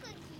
cookies.